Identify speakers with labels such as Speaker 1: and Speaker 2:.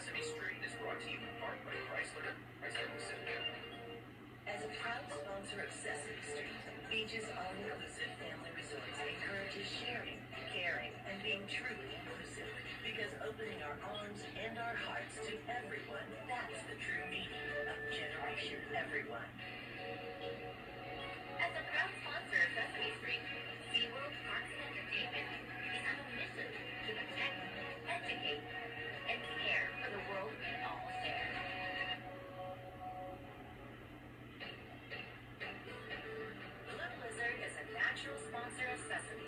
Speaker 1: Sesame Street is brought to you in part by Chrysler, Chrysler.
Speaker 2: As a proud sponsor of Sesame Street, Beaches all-inclusive family resort encourages sharing, caring, and being truly inclusive. Because opening our arms and our hearts to everyone, that's the true meaning of Generation Everyone. Natural sponsor